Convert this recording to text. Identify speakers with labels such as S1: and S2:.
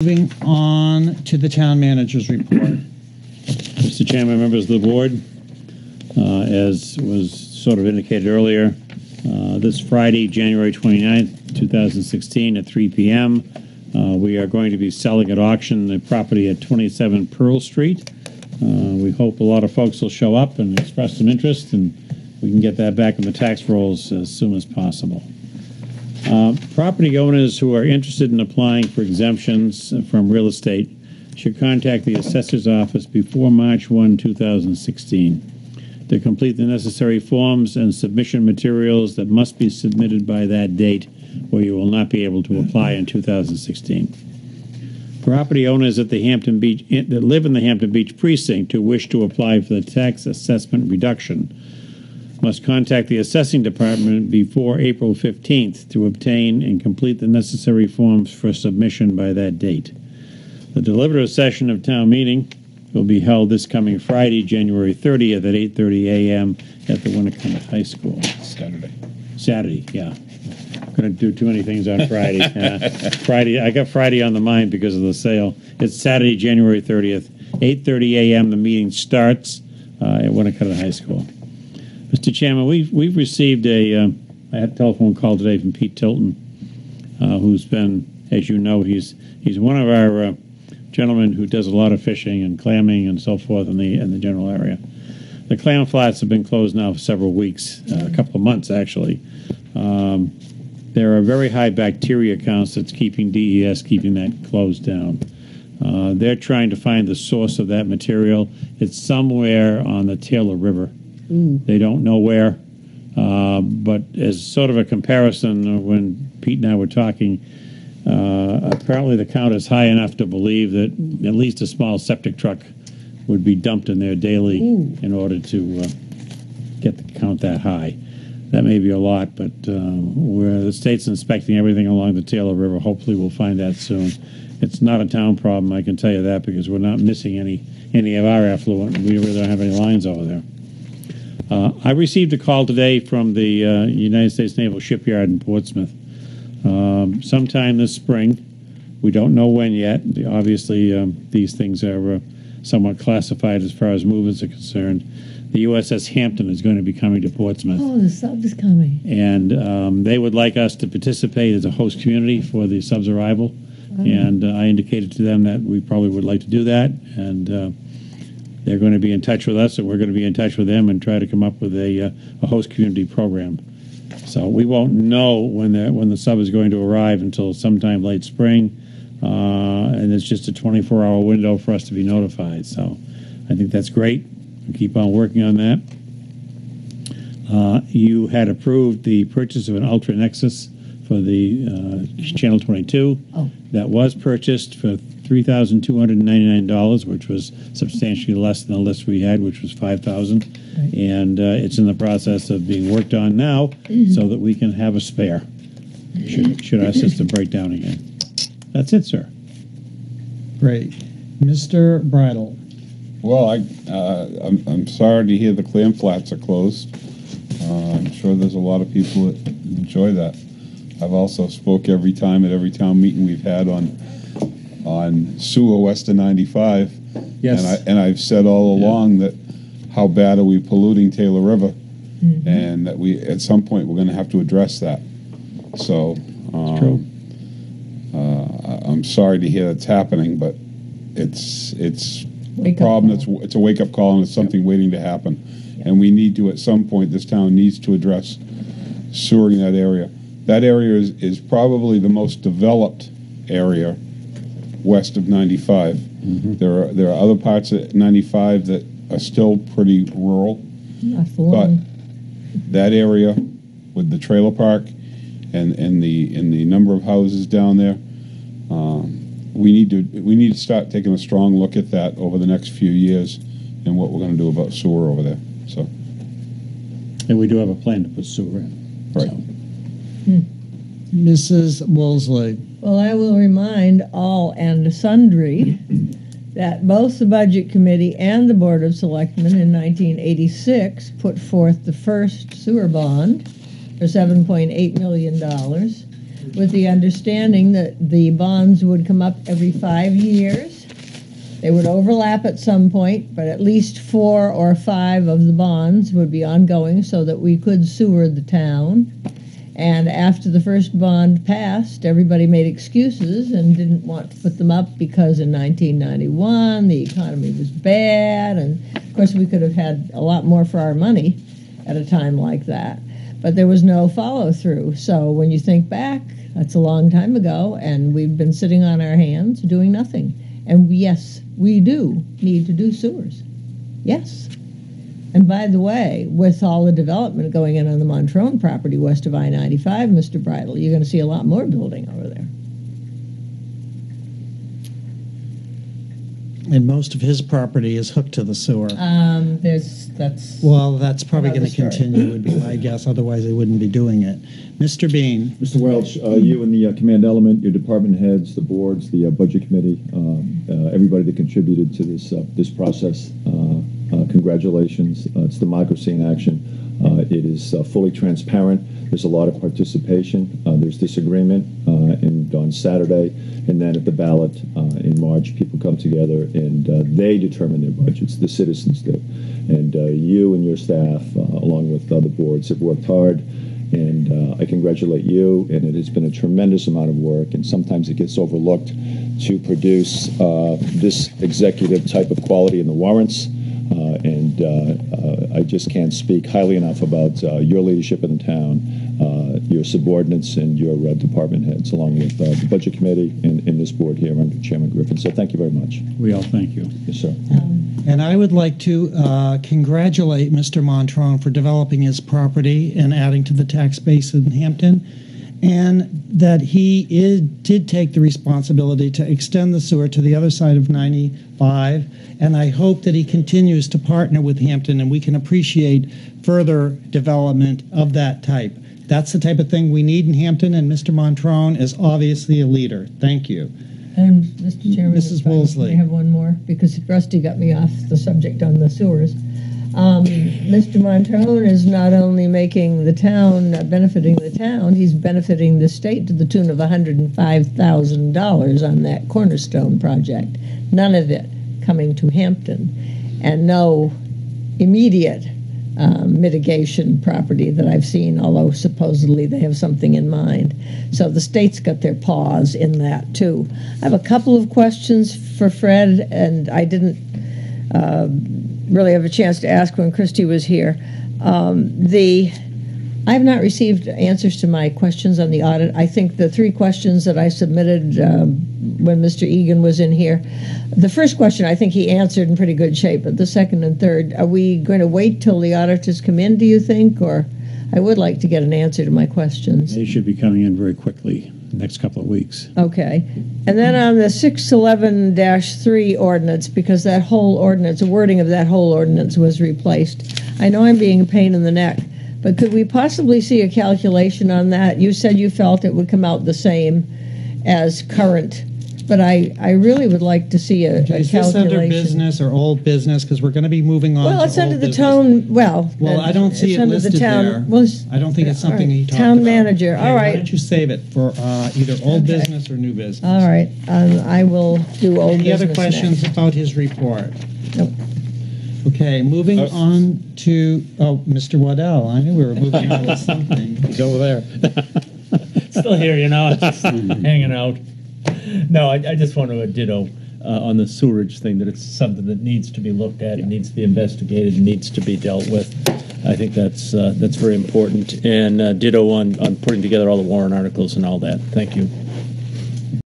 S1: Moving on to the town manager's report.
S2: Mr. Chairman, members of the board, uh, as was sort of indicated earlier, uh, this Friday, January 29th, 2016, at 3 p.m., uh, we are going to be selling at auction the property at 27 Pearl Street. Uh, we hope a lot of folks will show up and express some interest, and we can get that back in the tax rolls as soon as possible. Uh, property owners who are interested in applying for exemptions from real estate should contact the assessor's office before March 1, 2016 to complete the necessary forms and submission materials that must be submitted by that date or you will not be able to apply in 2016. Property owners at the Hampton Beach that live in the Hampton Beach precinct who wish to apply for the tax assessment reduction must contact the assessing department before April 15th to obtain and complete the necessary forms for submission by that date. The deliberative session of town meeting will be held this coming Friday, January 30th at 8:30 a.m. at the Winnacunnet High School.
S3: Saturday.
S2: Saturday, yeah. Couldn't do too many things on Friday. Uh, Friday, I got Friday on the mind because of the sale. It's Saturday, January 30th, 8:30 a.m. The meeting starts uh, at Winnacunnet High School. Mr. Chairman, we've we've received a uh, I had a telephone call today from Pete Tilton, uh, who's been, as you know, he's he's one of our uh, gentlemen who does a lot of fishing and clamming and so forth in the in the general area. The clam flats have been closed now for several weeks, uh, a couple of months actually. Um, there are very high bacteria counts that's keeping DES keeping that closed down. Uh, they're trying to find the source of that material. It's somewhere on the Taylor River. They don't know where. Uh, but as sort of a comparison, when Pete and I were talking, uh, apparently the count is high enough to believe that at least a small septic truck would be dumped in there daily in order to uh, get the count that high. That may be a lot, but uh, where the state's inspecting everything along the Taylor River, hopefully we'll find that soon. It's not a town problem, I can tell you that, because we're not missing any any of our effluent. We really don't have any lines over there. Uh, I received a call today from the uh, United States Naval Shipyard in Portsmouth. Um, sometime this spring, we don't know when yet. The- Obviously, um, these things are uh, somewhat classified as far as movements are concerned. The USS Hampton is going to be coming to Portsmouth
S4: Oh, the sub is coming.
S2: and um, they would like us to participate as a host community for the sub's arrival. And uh, I indicated to them that we probably would like to do that, and uh, they're going to be in touch with us, and we're going to be in touch with them and try to come up with a, uh, a host community program. So we won't know when the when the sub is going to arrive until sometime late spring, uh, and it's just a 24 hour window for us to be notified. So I think that's great. We'll keep on working on that. Uh, you had approved the purchase of an Ultra Nexus for the uh, Channel 22.
S4: Oh.
S2: That was purchased for $3,299, which was substantially less than the list we had, which was 5000
S4: Right.
S2: And uh, it's in the process of being worked on now so that we can have a spare should, should our system break down again. That's it, sir.
S1: Great. Mr. Bridle.
S3: Well, I, uh, I'm, I'm sorry to hear the clam flats are closed. Uh, I'm sure there's a lot of people that enjoy that. I've also spoke every time at every town meeting we've had on on sewer west of 95.
S2: Yes.
S3: And I and I've said all along that how bad are we polluting Taylor River,
S4: Mm-hmm.
S3: and that we at some point we're going to have to address that. So. Um. Uh, I'm sorry to hear that's happening, but it's it's a
S4: Wake up
S3: problem. It's it's a wake up call, and it's something waiting to happen. And we need to, at some point, this town needs to address sewering that area. That area is, is probably the most developed area west of 95. There are there are other parts of 95 that are still pretty rural.
S4: Not for long.
S3: That area with the trailer park and and the and the number of houses down there, um, we need to we need to start taking a strong look at that over the next few years and what we're going to do about sewer over there. So
S2: And we do have a plan to put sewer in.
S3: Right.
S2: So,
S1: Mrs. Woolsey.
S4: Well, I will remind all and sundry that both the Budget Committee and the Board of Selectmen in 1986 put forth the first sewer bond for $7.8 million. with the understanding that the bonds would come up every five years. They would overlap at some point, but at least four or five of the bonds would be ongoing so that we could sewer the town. And after the first bond passed, everybody made excuses and didn't want to put them up because in 1991 the economy was bad. And of course, we could have had a lot more for our money at a time like that. But there was no follow through. So when you think back, that's a long time ago, and we've been sitting on our hands doing nothing. And yes, we do need to do sewers. Yes. And by the way, with all the development going in on the Montrone property west of I 95, Mr. Bridle, you're going to see a lot more building over there.
S1: And most of his property is hooked to the sewer.
S4: Um, there's, that's.
S1: Well, that's probably going to
S4: Another story.
S1: continue, would be my guess. Otherwise, they wouldn't be doing it. Mr. Bean,
S5: Mr. Welch, uh, you and the uh, command element, your department heads, the boards, the uh, budget committee, um, uh, everybody that contributed to this uh, this process, uh, uh, congratulations. Uh, it's democracy in action. Uh, it is uh, fully transparent. There's a lot of participation. Uh, there's disagreement, uh, and on Saturday, and then at the ballot uh, in March, people come together and uh, they determine their budgets. The citizens do, and uh, you and your staff, uh, along with other boards, have worked hard. And uh, I congratulate you, and it has been a tremendous amount of work, and sometimes it gets overlooked to produce uh, this executive type of quality in the warrants. Uh, and uh, uh, I just can't speak highly enough about uh, your leadership in the town, uh, your subordinates, and your uh, department heads, along with uh, the budget committee and, and this board here under Chairman Griffin. So thank you very much.
S2: We all thank you.
S5: Yes, sir.
S1: and I would like to uh, congratulate Mr. Montrone for developing his property and adding to the tax base in Hampton, and that he is, did take the responsibility to extend the sewer to the other side of 95. And I hope that he continues to partner with Hampton and we can appreciate further development of that type. That's the type of thing we need in Hampton, and Mr. Montrone is obviously a leader. Thank you.
S4: And Mr. Chairman,
S1: Mrs.
S4: if I have one more because Rusty got me off the subject on the sewers. Um, Mr. Montrone is not only making the town, uh, benefiting the town, he's benefiting the state to the tune of $105,000 on that cornerstone project. None of it coming to Hampton, and no immediate um, mitigation property that I've seen, although supposedly they have something in mind. So the state's got their paws in that too. I have a couple of questions for Fred, and I didn't uh, really have a chance to ask when Christy was here. Um, the I have not received answers to my questions on the audit. I think the three questions that I submitted um, when Mr. Egan was in here, the first question I think he answered in pretty good shape, but the second and third, are we going to wait till the auditors come in, do you think? Or I would like to get an answer to my questions.
S2: They should be coming in very quickly, next couple of weeks.
S4: Okay. And then on the 611-3 ordinance, because that whole ordinance, the wording of that whole ordinance was replaced. I know I'm being a pain in the neck, but could we possibly see a calculation on that? You said you felt it would come out the same as current, but I, I really would like to see a a
S1: Is this under
S4: calculation.
S1: business or old business? Because we're going to be moving on.
S4: Well,
S1: to
S4: it's under
S1: old
S4: the
S1: business.
S4: town, well.
S1: Well, I don't see
S4: it's
S1: it
S4: under the
S1: listed
S4: town-
S1: there.
S4: well, it's-
S1: I don't think it's
S4: all
S1: something
S4: right.
S1: he talked
S4: Town
S1: about.
S4: manager,
S1: Okay,
S4: all
S1: Why
S4: right.
S1: don't you save it for uh, either old
S4: Okay.
S1: business or new business?
S4: All right, um, I will do old business
S1: Any other
S4: business
S1: questions
S4: next.
S1: about his report?
S4: Nope.
S1: Okay, moving
S3: Uh,
S1: on to, oh, Mr. Waddell. I knew we were moving on to something.
S2: He's over there.
S6: Still here, you know, just hanging out. No, I, I just want to ditto uh, on the sewerage thing that it's something that needs to be looked at, it needs to be investigated, it needs to be dealt with. I think that's uh, that's very important. And uh, ditto on, on putting together all the warrant articles and all that. Thank you.